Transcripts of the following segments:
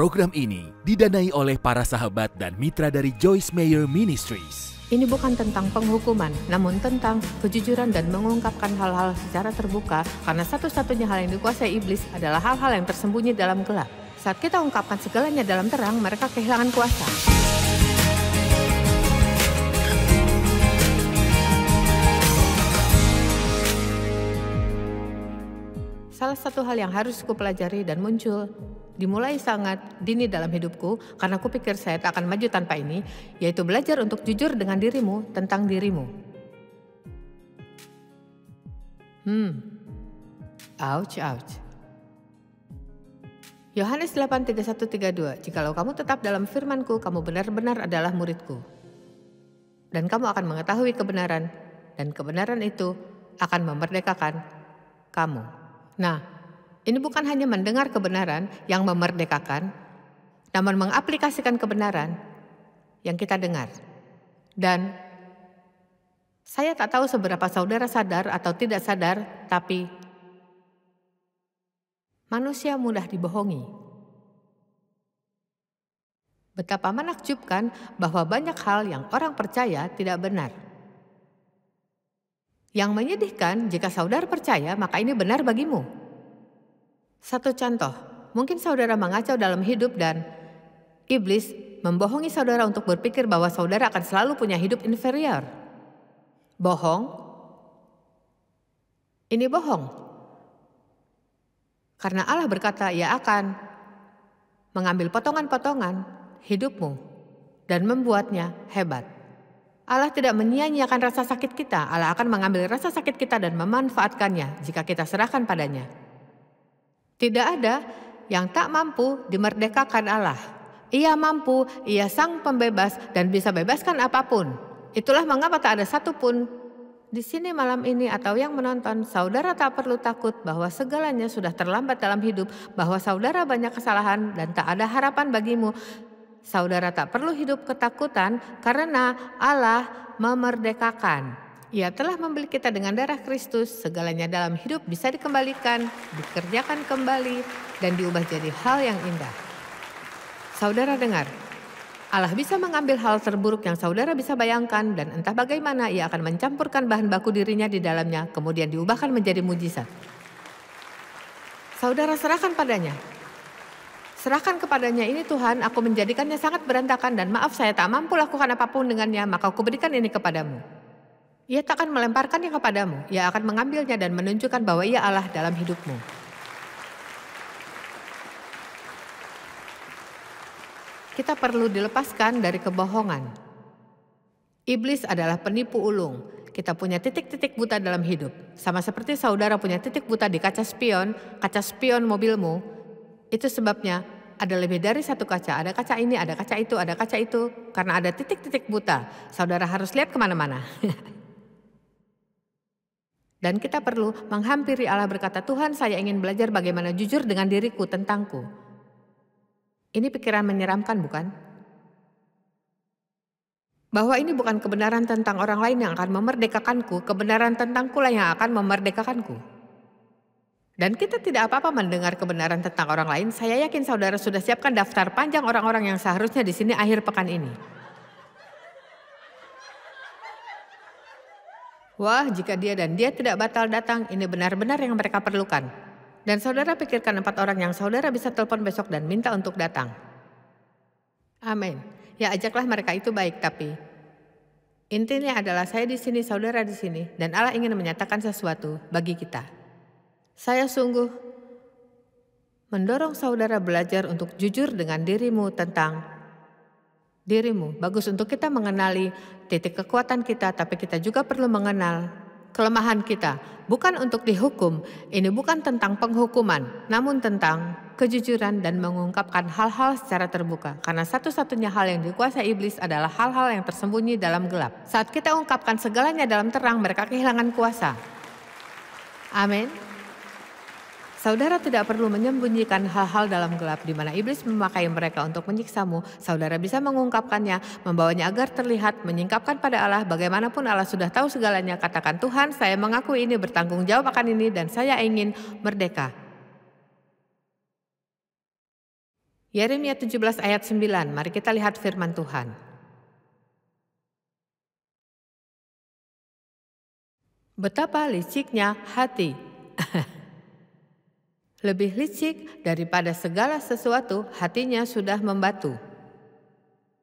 Program ini didanai oleh para sahabat dan mitra dari Joyce Meyer Ministries. Ini bukan tentang penghukuman, namun tentang kejujuran dan mengungkapkan hal-hal secara terbuka karena satu-satunya hal yang dikuasai iblis adalah hal-hal yang tersembunyi dalam gelap. Saat kita ungkapkan segalanya dalam terang, mereka kehilangan kuasa. Salah satu hal yang harus kupelajari dan muncul dimulai sangat dini dalam hidupku karena kupikir saya tak akan maju tanpa ini, yaitu belajar untuk jujur dengan dirimu tentang dirimu. Hmm. Ouch, ouch. Yohanes 8:31-32 Jikalau kamu tetap dalam firmanku, kamu benar-benar adalah muridku. Dan kamu akan mengetahui kebenaran, dan kebenaran itu akan memerdekakan kamu. Nah, ini bukan hanya mendengar kebenaran yang memerdekakan, namun mengaplikasikan kebenaran yang kita dengar. Dan saya tak tahu seberapa saudara sadar atau tidak sadar, tapi manusia mudah dibohongi. Betapa menakjubkan bahwa banyak hal yang orang percaya tidak benar. Yang menyedihkan, jika saudara percaya, maka ini benar bagimu. Satu contoh, mungkin saudara mengacau dalam hidup dan iblis membohongi saudara untuk berpikir bahwa saudara akan selalu punya hidup inferior. Bohong? Ini bohong. Karena Allah berkata, "Ia akan mengambil potongan-potongan hidupmu dan membuatnya hebat." Allah tidak menyia-nyiakan rasa sakit kita. Allah akan mengambil rasa sakit kita dan memanfaatkannya jika kita serahkan padanya. Tidak ada yang tak mampu dimerdekakan Allah. Ia mampu, ia sang pembebas dan bisa bebaskan apa pun. Itulah mengapa tak ada satupun di sini malam ini atau yang menonton, saudara tak perlu takut bahwa segalanya sudah terlambat dalam hidup, bahwa saudara banyak kesalahan dan tak ada harapan bagimu. Saudara tak perlu hidup ketakutan karena Allah memerdekakan. Ia telah membeli kita dengan darah Kristus, segalanya dalam hidup bisa dikembalikan, dikerjakan kembali, dan diubah jadi hal yang indah. Saudara dengar, Allah bisa mengambil hal terburuk yang saudara bisa bayangkan dan entah bagaimana ia akan mencampurkan bahan baku dirinya di dalamnya, kemudian diubahkan menjadi mujizat. Saudara serahkan padanya, Serahkan kepadanya ini Tuhan, aku menjadikannya sangat berantakan dan maaf saya tak mampu lakukan apa pun dengannya, maka aku berikan ini kepadamu. Ia tak akan melemparkannya kepadamu, ia akan mengambilnya dan menunjukkan bahwa ia Allah dalam hidupmu. Kita perlu dilepaskan dari kebohongan. Iblis adalah penipu ulung. Kita punya titik-titik buta dalam hidup. Sama seperti saudara punya titik buta di kaca spion, kaca spion mobilmu, itu sebabnya ada lebih dari satu kaca. Ada kaca ini, ada kaca itu, ada kaca itu. Karena ada titik-titik buta. Saudara harus lihat ke mana-mana. Dan kita perlu menghampiri Allah berkata, Tuhan saya ingin belajar bagaimana jujur dengan diriku tentangku. Ini pikiran menyeramkan bukan? Bahwa ini bukan kebenaran tentang orang lain yang akan memerdekakanku, kebenaran tentangku lah yang akan memerdekakanku. Dan kita tidak apa-apa mendengar kebenaran tentang orang lain. Saya yakin saudara sudah siapkan daftar panjang orang-orang yang seharusnya di sini akhir pekan ini. Wah, jika dia dan dia tidak batal datang, ini benar-benar yang mereka perlukan. Dan saudara pikirkan empat orang yang saudara bisa telepon besok dan minta untuk datang. Amin. Ya ajaklah mereka itu baik, tapi intinya adalah saya di sini, saudara di sini, dan Allah ingin menyatakan sesuatu bagi kita. Saya sungguh mendorong saudara belajar untuk jujur dengan dirimu tentang dirimu. Bagus untuk kita mengenali titik kekuatan kita, tapi kita juga perlu mengenal kelemahan kita. Bukan untuk dihukum, ini bukan tentang penghukuman, namun tentang kejujuran dan mengungkapkan hal-hal secara terbuka. Karena satu-satunya hal yang dikuasai iblis adalah hal-hal yang tersembunyi dalam gelap. Saat kita ungkapkan segalanya dalam terang, mereka kehilangan kuasa. Amin. Saudara tidak perlu menyembunyikan hal-hal dalam gelap di mana iblis memakai mereka untuk menyiksamu. Saudara bisa mengungkapkannya, membawanya agar terlihat, menyingkapkan pada Allah. Bagaimanapun Allah sudah tahu segalanya. Katakan Tuhan, saya mengaku ini bertanggung jawab akan ini dan saya ingin merdeka. Yeremia 17 ayat 9, mari kita lihat firman Tuhan. Betapa liciknya hati. Lebih licik daripada segala sesuatu, hatinya sudah membatu.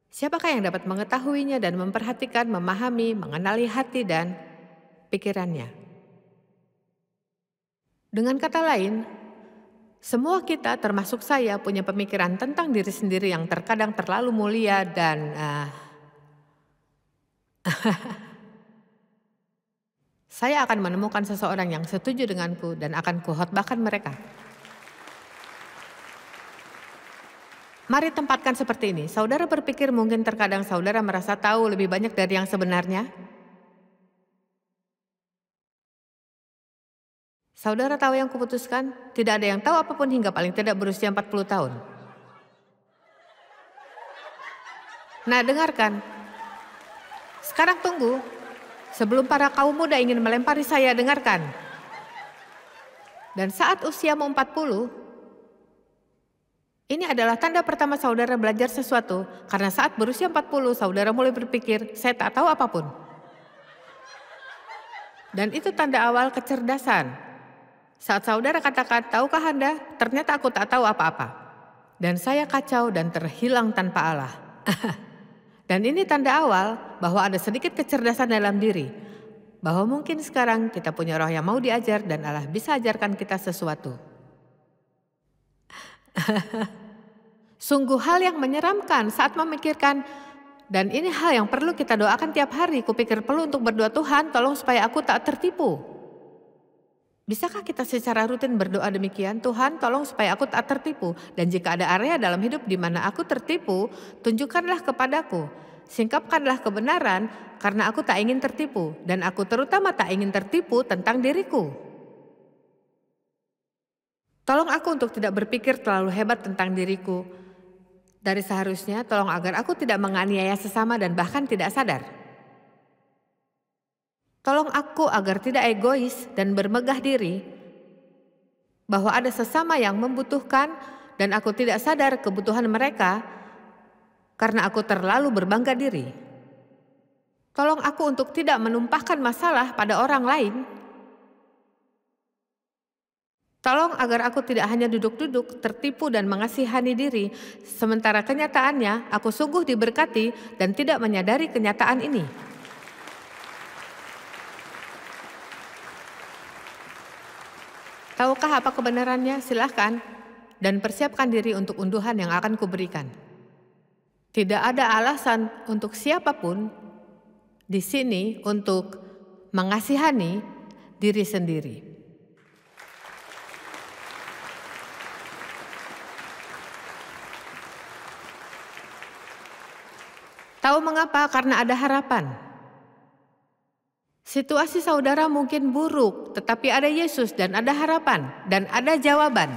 Siapakah yang dapat mengetahuinya dan memperhatikan, memahami, mengenali hati dan pikirannya? Dengan kata lain, semua kita, termasuk saya, punya pemikiran tentang diri sendiri yang terkadang terlalu mulia dan uh, saya akan menemukan seseorang yang setuju denganku dan akan kuhotbahkan mereka. Mari tempatkan seperti ini. Saudara berpikir mungkin terkadang saudara merasa tahu lebih banyak dari yang sebenarnya? Saudara tahu yang kuputuskan? Tidak ada yang tahu apa pun hingga paling tidak berusia 40 tahun. Nah dengarkan. Sekarang tunggu. Sebelum para kaum muda ingin melempari saya, dengarkan. Dan saat usiamu 40, ini adalah tanda pertama saudara belajar sesuatu. Karena saat berusia 40, saudara mulai berpikir, saya tak tahu apa pun. Dan itu tanda awal kecerdasan. Saat saudara katakan, tahukah Anda, ternyata aku tak tahu apa-apa. Dan saya kacau dan terhilang tanpa Allah. dan ini tanda awal bahwa ada sedikit kecerdasan dalam diri. Bahwa mungkin sekarang kita punya roh yang mau diajar dan Allah bisa ajarkan kita sesuatu. Sungguh hal yang menyeramkan saat memikirkan dan ini hal yang perlu kita doakan tiap hari. Kupikir perlu untuk berdoa Tuhan, tolong supaya aku tak tertipu. Bisakah kita secara rutin berdoa demikian? Tuhan tolong supaya aku tak tertipu. Dan jika ada area dalam hidup di mana aku tertipu, tunjukkanlah kepadaku. Singkapkanlah kebenaran karena aku tak ingin tertipu. Dan aku terutama tak ingin tertipu tentang diriku. Tolong aku untuk tidak berpikir terlalu hebat tentang diriku. Dari seharusnya, tolong agar aku tidak menganiaya sesama dan bahkan tidak sadar. Tolong aku agar tidak egois dan bermegah diri, bahwa ada sesama yang membutuhkan dan aku tidak sadar kebutuhan mereka karena aku terlalu berbangga diri. Tolong aku untuk tidak menumpahkan masalah pada orang lain. Tolong agar aku tidak hanya duduk-duduk, tertipu dan mengasihani diri, sementara kenyataannya aku sungguh diberkati dan tidak menyadari kenyataan ini. Tahukah apa kebenarannya? Silahkan. Dan persiapkan diri untuk unduhan yang akan kuberikan. Tidak ada alasan untuk siapa pun di sini untuk mengasihani diri sendiri. Tahu mengapa? Karena ada harapan. Situasi saudara mungkin buruk, tetapi ada Yesus dan ada harapan dan ada jawaban.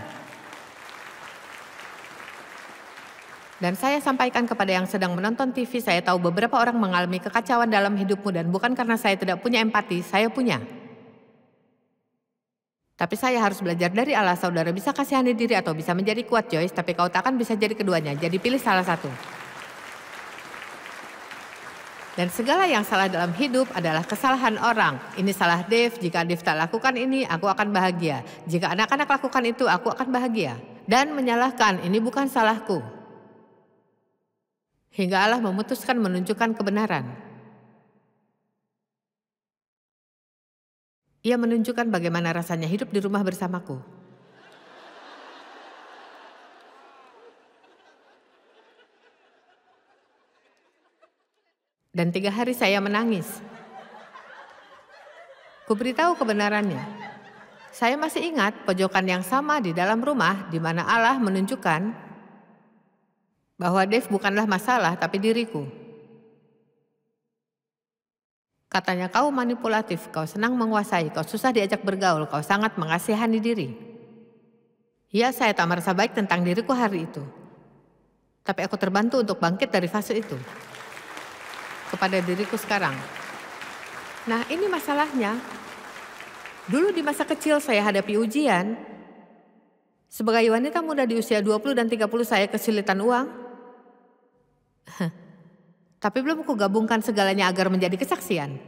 Dan saya sampaikan kepada yang sedang menonton TV, saya tahu beberapa orang mengalami kekacauan dalam hidupmu dan bukan karena saya tidak punya empati, saya punya. Tapi saya harus belajar dari Allah, saudara bisa kasihani diri atau bisa menjadi kuat Joyce, tapi kau tak akan bisa jadi keduanya, jadi pilih salah satu. Dan segala yang salah dalam hidup adalah kesalahan orang. Ini salah Dave, jika Dave tak lakukan ini, aku akan bahagia. Jika anak-anak lakukan itu, aku akan bahagia. Dan menyalahkan, ini bukan salahku. Hingga Allah memutuskan menunjukkan kebenaran. Ia menunjukkan bagaimana rasanya hidup di rumah bersamaku. Dan tiga hari saya menangis. Kuberitahu kebenarannya. Saya masih ingat pojokan yang sama di dalam rumah di mana Allah menunjukkan bahwa Dev bukanlah masalah tapi diriku. Katanya kau manipulatif, kau senang menguasai, kau susah diajak bergaul, kau sangat mengasihani diri. Ya saya tak merasa baik tentang diriku hari itu. Tapi aku terbantu untuk bangkit dari fase itu kepada diriku sekarang. Nah, ini masalahnya. Dulu di masa kecil saya hadapi ujian Sebagai wanita muda di usia 20 dan 30 saya kesulitan uang. Tapi belum kugabungkan segalanya agar menjadi kesaksian.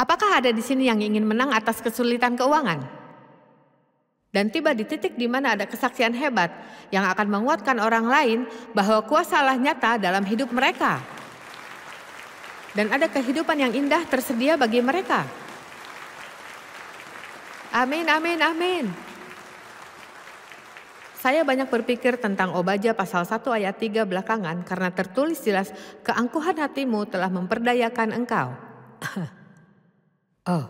Apakah ada di sini yang ingin menang atas kesulitan keuangan? Dan tiba di titik di mana ada kesaksian hebat yang akan menguatkan orang lain bahwa kuasa Allah nyata dalam hidup mereka. Dan ada kehidupan yang indah tersedia bagi mereka. Amin, amin, amin. Saya banyak berpikir tentang Obaja pasal 1 ayat 3 belakangan karena tertulis jelas keangkuhan hatimu telah memperdayakan engkau. Oh,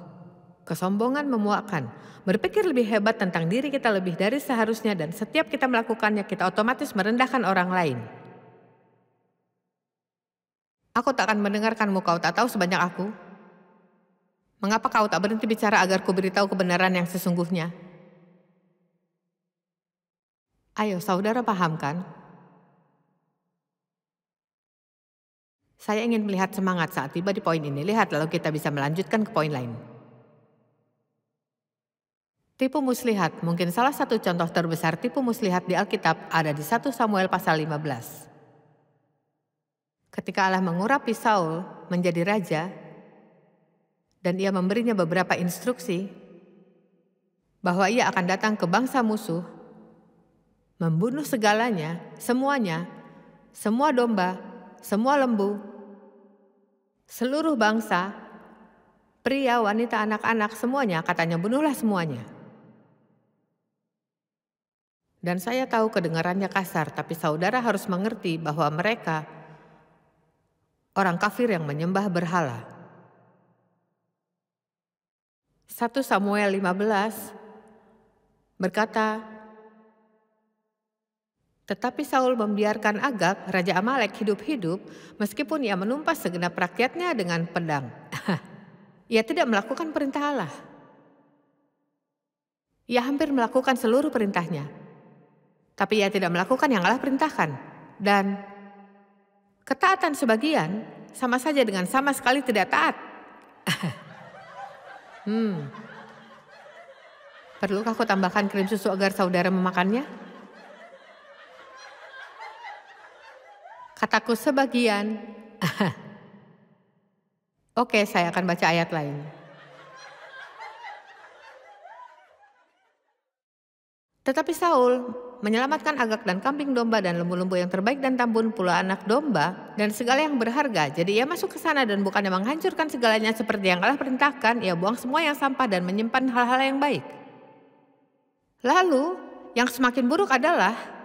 kesombongan memuakkan. Berpikir lebih hebat tentang diri kita lebih dari seharusnya dan setiap kita melakukannya kita otomatis merendahkan orang lain. Aku tak akan mendengarkanmu kau tak tahu sebanyak aku. Mengapa kau tak berhenti bicara agar ku beritahu kebenaran yang sesungguhnya? Ayo saudara pahamkan. Saya ingin melihat semangat saat tiba di poin ini. Lihat lalu kita bisa melanjutkan ke poin lain. Tipu muslihat, mungkin salah satu contoh terbesar tipu muslihat di Alkitab ada di 1 Samuel pasal 15. Ketika Allah mengurapi Saul menjadi raja, dan ia memberinya beberapa instruksi bahwa ia akan datang ke bangsa musuh, membunuh segalanya, semuanya, semua domba, semua lembu, seluruh bangsa, pria, wanita, anak-anak, semuanya, katanya bunuhlah semuanya. Dan saya tahu kedengarannya kasar, tapi saudara harus mengerti bahwa mereka orang kafir yang menyembah berhala. 1 Samuel 15 berkata, tetapi Saul membiarkan Agag, Raja Amalek hidup-hidup meskipun ia menumpas segenap rakyatnya dengan pedang. ia tidak melakukan perintah Allah. Ia hampir melakukan seluruh perintahnya. Tapi ia tidak melakukan yang Allah perintahkan. Dan ketaatan sebagian sama saja dengan sama sekali tidak taat. hmm. Perlukah aku tambahkan krim susu agar saudara memakannya? Kataku sebagian. Oke, saya akan baca ayat lain. Tetapi Saul menyelamatkan agak dan kambing domba dan lembu-lembu yang terbaik dan tambun pula anak domba dan segala yang berharga. Jadi ia masuk ke sana dan bukannya menghancurkan segalanya seperti yang Allah perintahkan, ia buang semua yang sampah dan menyimpan hal-hal yang baik. Lalu yang semakin buruk adalah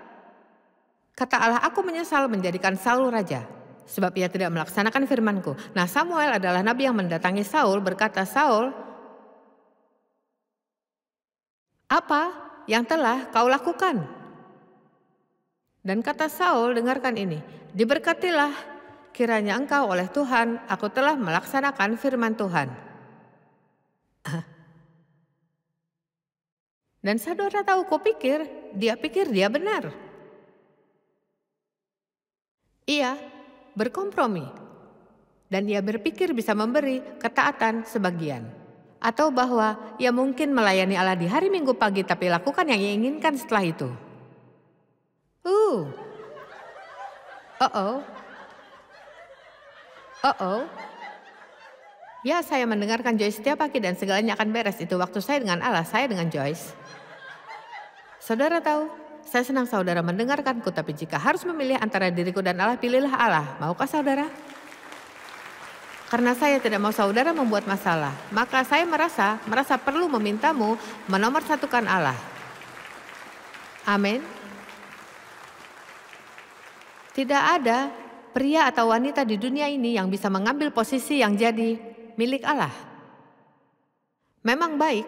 Kata Allah, aku menyesal menjadikan Saul raja, sebab ia tidak melaksanakan firmanku. Nah Samuel adalah nabi yang mendatangi Saul berkata, Saul, apa yang telah kau lakukan? Dan kata Saul, dengarkan ini, diberkatilah kiranya engkau oleh Tuhan, aku telah melaksanakan firman Tuhan. Dan saudara tahu, kau pikir, dia pikir dia benar. Ia berkompromi dan ia berpikir bisa memberi ketaatan sebagian. Atau bahwa ia mungkin melayani Allah di hari Minggu pagi tapi lakukan yang ia inginkan setelah itu. Uh. Oh-oh. Oh-oh. Ya saya mendengarkan Joyce setiap pagi dan segalanya akan beres. Itu waktu saya dengan Allah, saya dengan Joyce. Saudara tahu, saya senang saudara mendengarkanku, tapi jika harus memilih antara diriku dan Allah, pilihlah Allah. Maukah saudara? Karena saya tidak mau saudara membuat masalah, maka saya merasa merasa perlu memintamu menomorsatukan Allah. Amin. Tidak ada pria atau wanita di dunia ini yang bisa mengambil posisi yang jadi milik Allah. Memang baik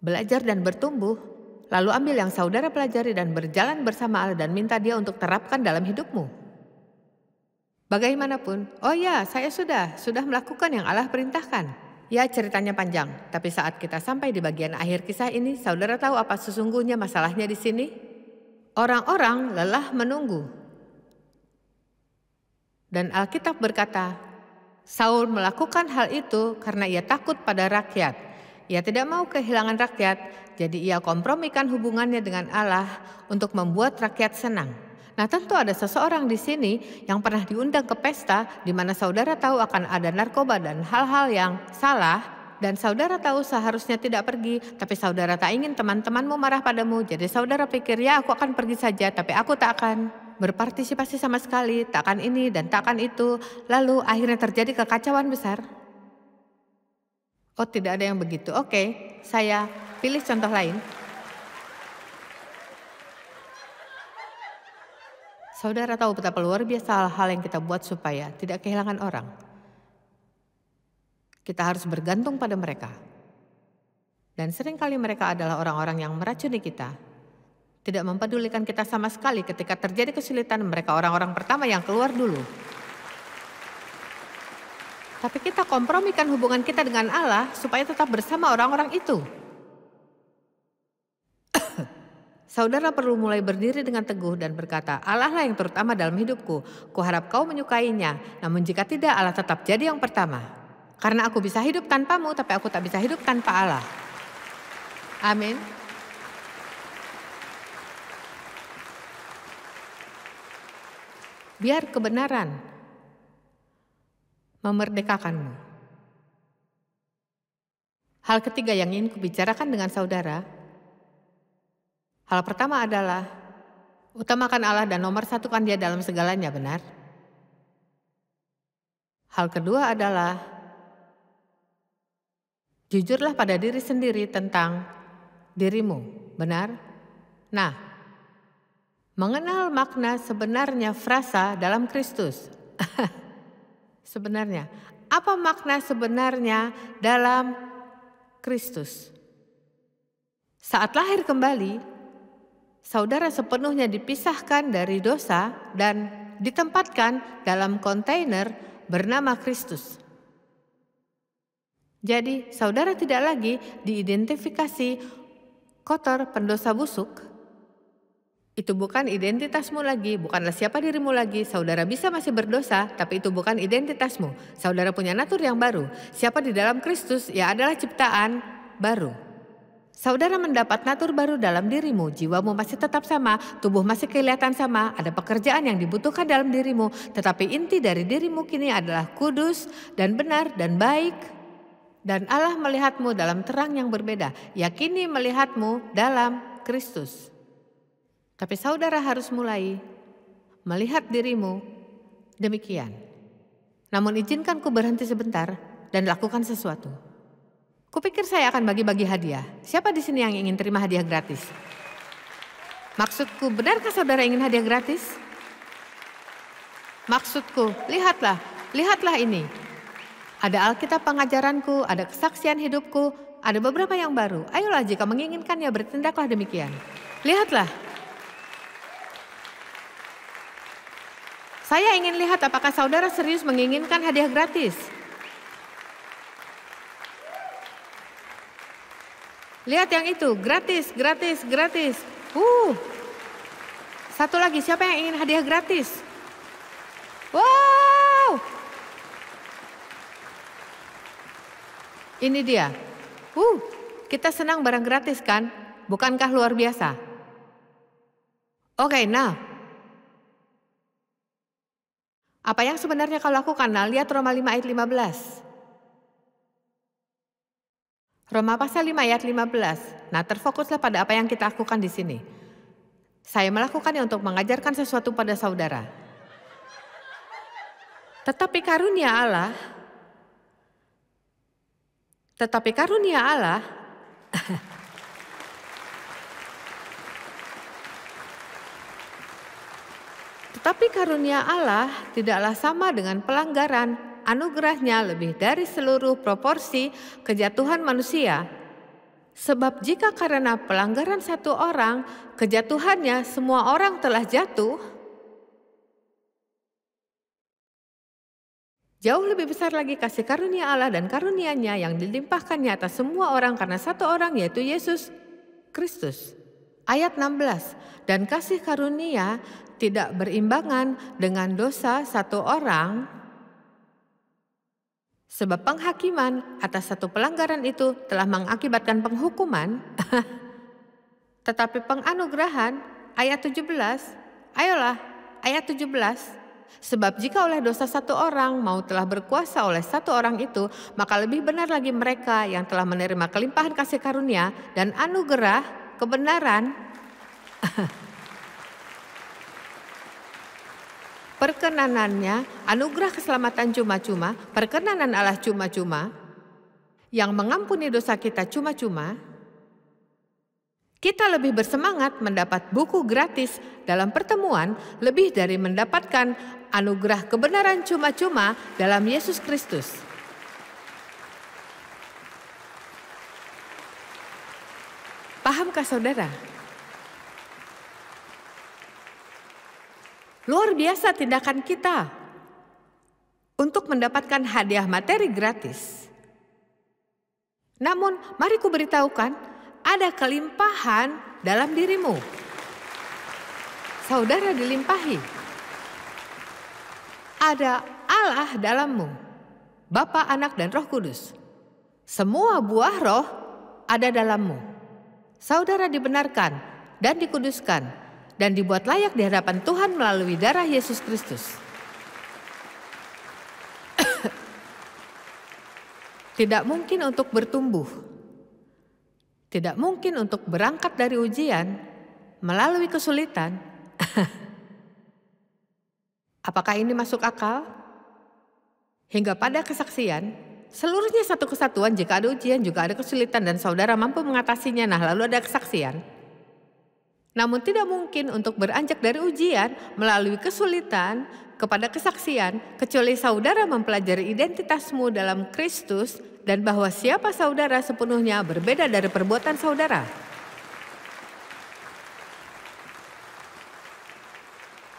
belajar dan bertumbuh Lalu ambil yang saudara pelajari dan berjalan bersama Allah dan minta dia untuk terapkan dalam hidupmu. Bagaimanapun, oh ya saya sudah, sudah melakukan yang Allah perintahkan. Ya ceritanya panjang, tapi saat kita sampai di bagian akhir kisah ini, saudara tahu apa sesungguhnya masalahnya di sini? Orang-orang lelah menunggu. Dan Alkitab berkata, Saul melakukan hal itu karena ia takut pada rakyat. Ia tidak mau kehilangan rakyat, jadi ia kompromikan hubungannya dengan Allah untuk membuat rakyat senang. Nah, tentu ada seseorang di sini yang pernah diundang ke pesta di mana saudara tahu akan ada narkoba dan hal-hal yang salah dan saudara tahu seharusnya tidak pergi, tapi saudara tak ingin teman-temanmu marah padamu. Jadi saudara pikir, ya aku akan pergi saja, tapi aku tak akan berpartisipasi sama sekali, tak akan ini dan tak akan itu. Lalu akhirnya terjadi kekacauan besar. Oh tidak ada yang begitu. Oke, saya pilih contoh lain. Saudara tahu betapa luar biasa hal-hal yang kita buat supaya tidak kehilangan orang. Kita harus bergantung pada mereka. Dan sering kali mereka adalah orang-orang yang meracuni kita. Tidak mempedulikan kita sama sekali ketika terjadi kesulitan mereka orang-orang pertama yang keluar dulu. Tapi kita kompromikan hubungan kita dengan Allah supaya tetap bersama orang-orang itu. Saudara perlu mulai berdiri dengan teguh dan berkata, Allah lah yang terutama dalam hidupku. Kuharap kau menyukainya. Namun jika tidak, Allah tetap jadi yang pertama. Karena aku bisa hidup tanpamu, tapi aku tak bisa hidup tanpa Allah. Amin. Biar kebenaran memerdekakanmu. Hal ketiga yang ingin kubicarakan dengan saudara, hal pertama adalah utamakan Allah dan nomor satukan dia dalam segalanya, benar? Hal kedua adalah jujurlah pada diri sendiri tentang dirimu, benar? Nah, mengenal makna sebenarnya frasa dalam Kristus. sebenarnya? Apa makna sebenarnya dalam Kristus? Saat lahir kembali, saudara sepenuhnya dipisahkan dari dosa dan ditempatkan dalam kontainer bernama Kristus. Jadi, saudara tidak lagi diidentifikasi kotor pendosa busuk, itu bukan identitasmu lagi, bukanlah siapa dirimu lagi. Saudara bisa masih berdosa, tapi itu bukan identitasmu. Saudara punya natur yang baru. Siapa di dalam Kristus, ya adalah ciptaan baru. Saudara mendapat natur baru dalam dirimu, jiwamu masih tetap sama, tubuh masih kelihatan sama, ada pekerjaan yang dibutuhkan dalam dirimu, tetapi inti dari dirimu kini adalah kudus dan benar dan baik. Dan Allah melihatmu dalam terang yang berbeda, yakini melihatmu dalam Kristus. Tapi saudara harus mulai melihat dirimu demikian. Namun izinkan ku berhenti sebentar dan lakukan sesuatu. Kupikir saya akan bagi-bagi hadiah. Siapa di sini yang ingin terima hadiah gratis? Maksudku, benarkah saudara ingin hadiah gratis? Maksudku, lihatlah, lihatlah ini. Ada Alkitab pengajaranku, ada kesaksian hidupku, ada beberapa yang baru. Ayolah jika menginginkannya bertindaklah demikian. Lihatlah, Saya ingin lihat apakah saudara serius menginginkan hadiah gratis. Lihat yang itu, gratis, gratis, gratis. Uh. Satu lagi, siapa yang ingin hadiah gratis? Wow. Ini dia. Uh, kita senang barang gratis kan? Bukankah luar biasa? Oke, okay, nah apa yang sebenarnya kau lakukan? Nah, lihat Roma 5 ayat 15. Roma pasal 5 ayat 15. Nah, terfokuslah pada apa yang kita lakukan di sini. Saya melakukannya untuk mengajarkan sesuatu pada saudara. Tetapi karunia Allah, tetapi karunia Allah Tetapi karunia Allah tidaklah sama dengan pelanggaran. Anugerahnya lebih dari seluruh proporsi kejatuhan manusia. Sebab jika karena pelanggaran satu orang, kejatuhannya semua orang telah jatuh, Jauh lebih besar lagi kasih karunia Allah dan karunia-Nya yang dilimpahkannya atas semua orang karena satu orang yaitu Yesus Kristus. Ayat 16, dan kasih karunia tidak berimbangan dengan dosa satu orang, Sebab penghakiman atas satu pelanggaran itu telah mengakibatkan penghukuman. Tetapi penganugerahan ayat 17, ayolah ayat 17. Sebab jika oleh dosa satu orang mau telah berkuasa oleh satu orang itu, maka lebih benar lagi mereka yang telah menerima kelimpahan kasih karunia dan anugerah kebenaran perkenanannya, anugerah keselamatan cuma-cuma, perkenanan Allah cuma-cuma, yang mengampuni dosa kita cuma-cuma, kita lebih bersemangat mendapat buku gratis dalam pertemuan lebih dari mendapatkan anugerah kebenaran cuma-cuma dalam Yesus Kristus. Pahamkah saudara? Luar biasa tindakan kita untuk mendapatkan hadiah materi gratis. Namun, mari ku beritahukan, ada kelimpahan dalam dirimu. Saudara dilimpahi. Ada Allah dalammu, Bapa, Anak, dan Roh Kudus. Semua buah roh ada dalammu. Saudara dibenarkan dan dikuduskan dan dibuat layak di hadapan Tuhan melalui darah Yesus Kristus. Tidak mungkin untuk bertumbuh. Tidak mungkin untuk berangkat dari ujian melalui kesulitan. Apakah ini masuk akal? Hingga pada kesaksian, seluruhnya satu kesatuan jika ada ujian juga ada kesulitan dan saudara mampu mengatasinya. Nah lalu ada kesaksian. Namun tidak mungkin untuk beranjak dari ujian melalui kesulitan kepada kesaksian kecuali saudara mempelajari identitasmu dalam Kristus dan bahwa siapa saudara sepenuhnya berbeda dari perbuatan saudara.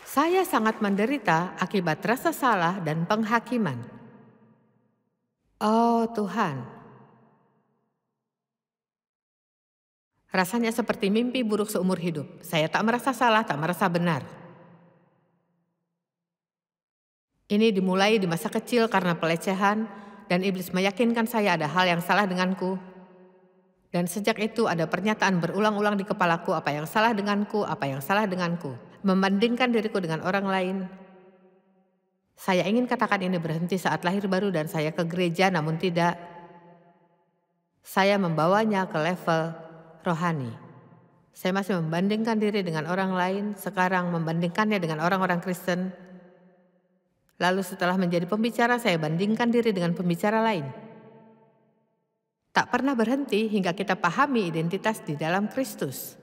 Saya sangat menderita akibat rasa salah dan penghakiman. Oh Tuhan, Rasanya seperti mimpi buruk seumur hidup. Saya tak merasa salah, tak merasa benar. Ini dimulai di masa kecil karena pelecehan dan iblis meyakinkan saya ada hal yang salah denganku. Dan sejak itu ada pernyataan berulang-ulang di kepalaku apa yang salah denganku, apa yang salah denganku. Membandingkan diriku dengan orang lain. Saya ingin katakan ini berhenti saat lahir baru dan saya ke gereja namun tidak. Saya membawanya ke level rohani. Saya masih membandingkan diri dengan orang lain, sekarang membandingkannya dengan orang-orang Kristen. Lalu setelah menjadi pembicara, saya bandingkan diri dengan pembicara lain. Tak pernah berhenti hingga kita pahami identitas di dalam Kristus.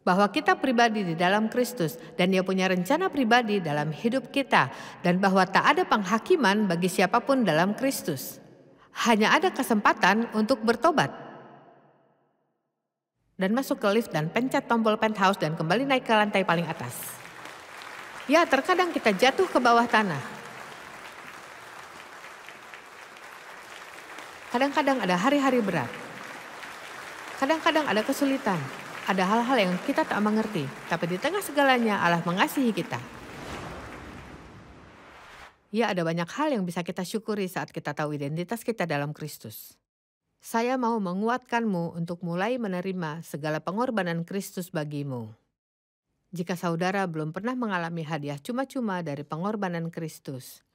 Bahwa kita pribadi di dalam Kristus dan dia punya rencana pribadi dalam hidup kita. Dan bahwa tak ada penghakiman bagi siapa pun dalam Kristus. Hanya ada kesempatan untuk bertobat dan masuk ke lift dan pencet tombol penthouse dan kembali naik ke lantai paling atas. Ya, terkadang kita jatuh ke bawah tanah. Kadang-kadang ada hari-hari berat. Kadang-kadang ada kesulitan. Ada hal-hal yang kita tak mengerti, tapi di tengah segalanya Allah mengasihi kita. Ya, ada banyak hal yang bisa kita syukuri saat kita tahu identitas kita dalam Kristus. Saya mau menguatkanmu untuk mulai menerima segala pengorbanan Kristus bagimu. Jika saudara belum pernah mengalami hadiah cuma-cuma dari pengorbanan Kristus,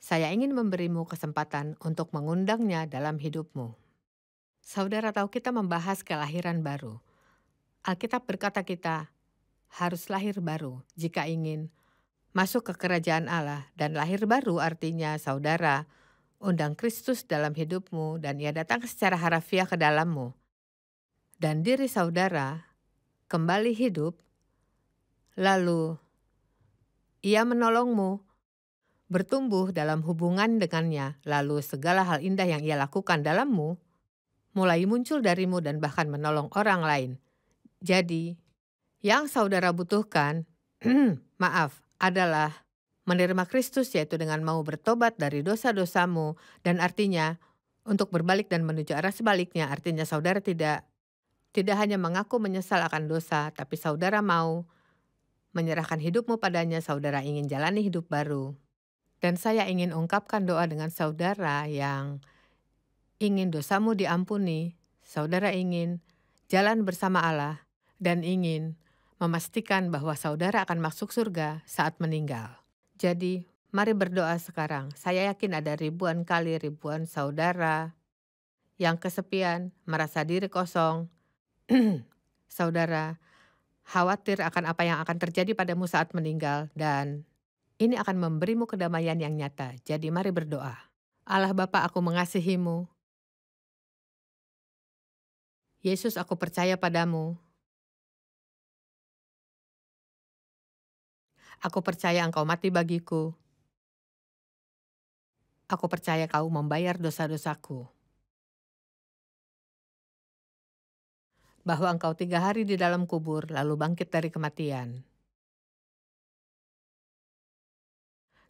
saya ingin memberimu kesempatan untuk mengundangnya dalam hidupmu. Saudara tahu kita membahas kelahiran baru. Alkitab berkata kita harus lahir baru jika ingin masuk ke kerajaan Allah dan lahir baru artinya saudara undang Kristus dalam hidupmu dan ia datang secara harafiah ke dalammu. Dan diri saudara kembali hidup, lalu ia menolongmu bertumbuh dalam hubungan dengannya, lalu segala hal indah yang ia lakukan dalammu mulai muncul darimu dan bahkan menolong orang lain. Jadi, yang saudara butuhkan, maaf, adalah menerima Kristus yaitu dengan mau bertobat dari dosa-dosamu. Dan artinya untuk berbalik dan menuju arah sebaliknya artinya saudara tidak tidak hanya mengaku menyesal akan dosa tapi saudara mau menyerahkan hidupmu padanya saudara ingin jalani hidup baru. Dan saya ingin ungkapkan doa dengan saudara yang ingin dosamu diampuni, saudara ingin jalan bersama Allah, dan ingin memastikan bahwa saudara akan masuk surga saat meninggal. Jadi, mari berdoa sekarang. Saya yakin ada ribuan kali ribuan saudara yang kesepian, merasa diri kosong. saudara khawatir akan apa yang akan terjadi padamu saat meninggal dan ini akan memberimu kedamaian yang nyata. Jadi mari berdoa. Allah Bapa, aku mengasihimu. Yesus, aku percaya padamu. Aku percaya engkau mati bagiku. Aku percaya kau membayar dosa-dosaku. Bahwa engkau tiga hari di dalam kubur, lalu bangkit dari kematian.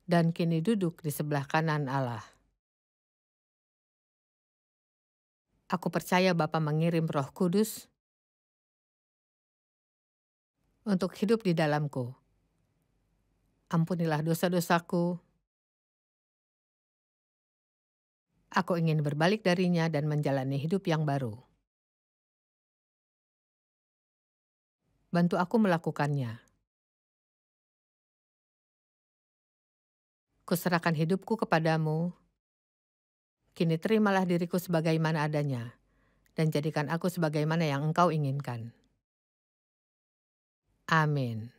dan kini duduk di sebelah kanan Allah. Aku percaya Bapa mengirim Roh Kudus untuk hidup di dalamku. Ampunilah dosa-dosaku. Aku ingin berbalik darinya dan menjalani hidup yang baru. Bantu aku melakukannya. Kuserahkan hidupku kepadamu. Kini terimalah diriku sebagaimana adanya, dan jadikan aku sebagaimana yang engkau inginkan. Amin.